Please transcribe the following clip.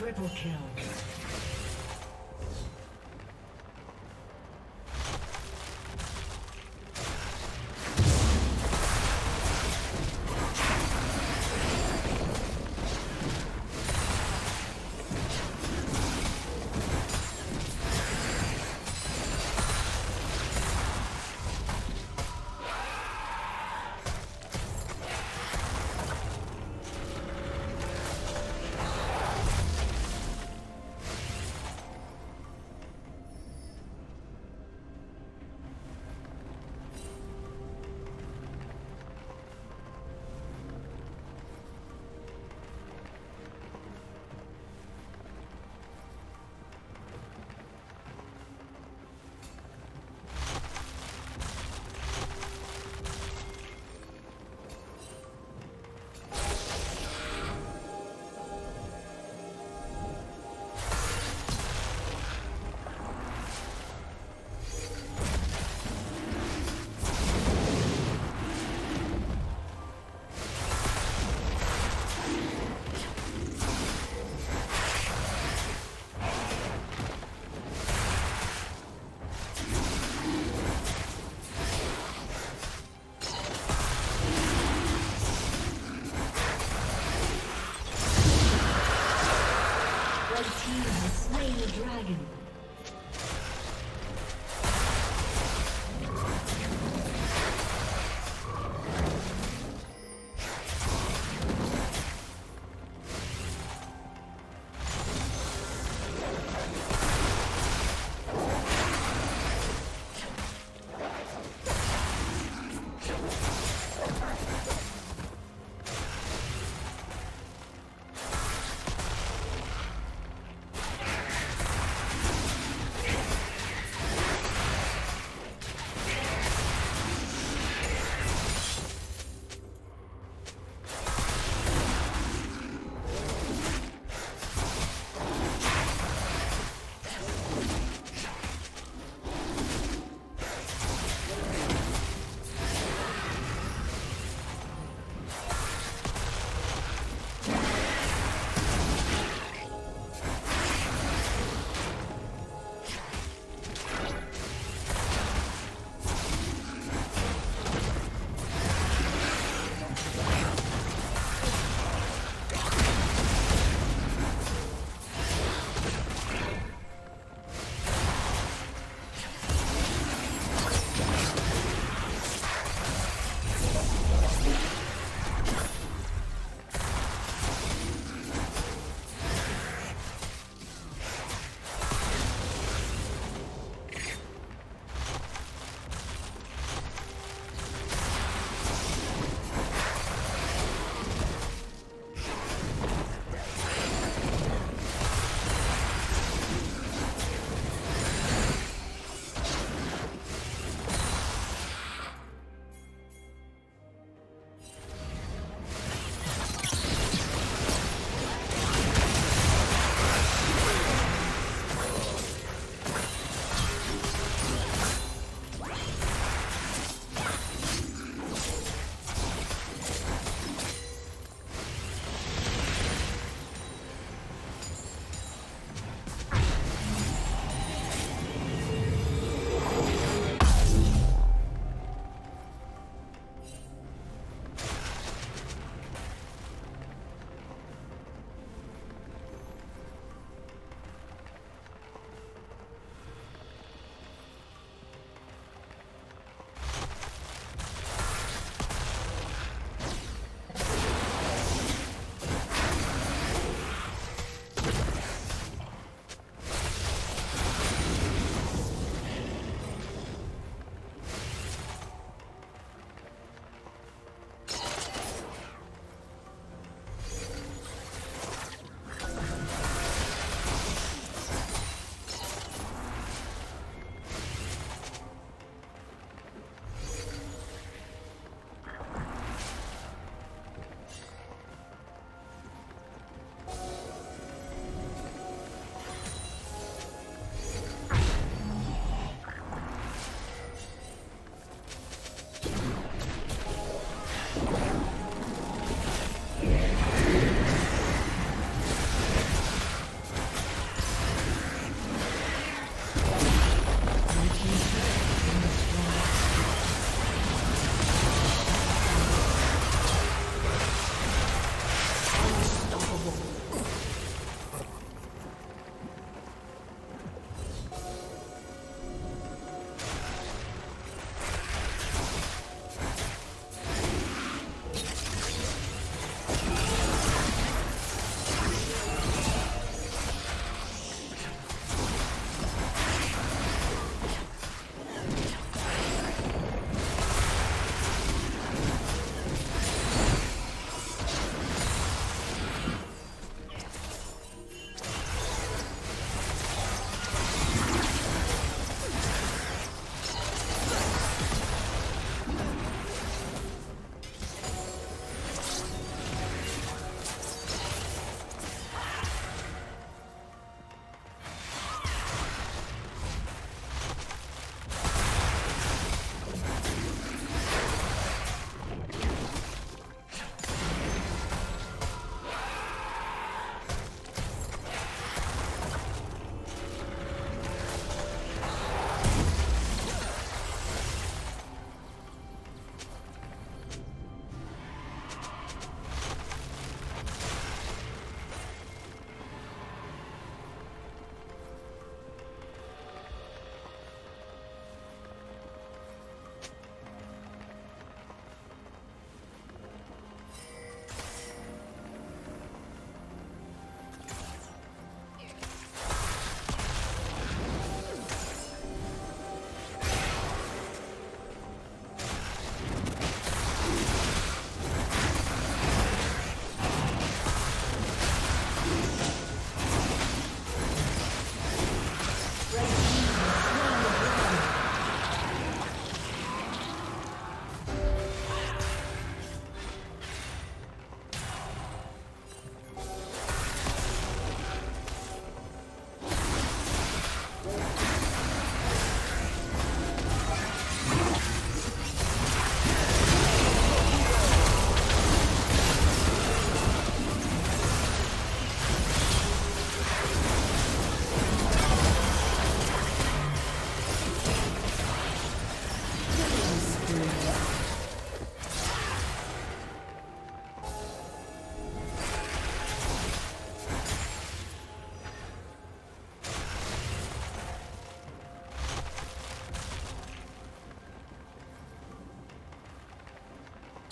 Triple kill.